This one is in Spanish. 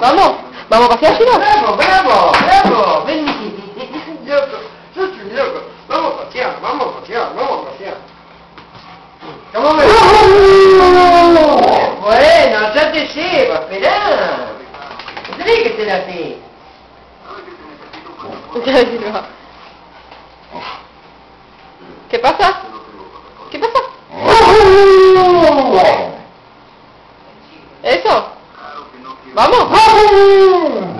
¿Vamos a pasear, Chino? ¡Bravo, bravo, bravo! Ven, loco, sos un loco. Vamos a pasear, vamos a pasear, vamos a pasear. ¿Cómo me Bueno, ya te llevo, esperá. No tenés que ser así. ¿Qué pasa? ¿Qué pasa? ¿Eso? ¡Vamos! ¡Vamos!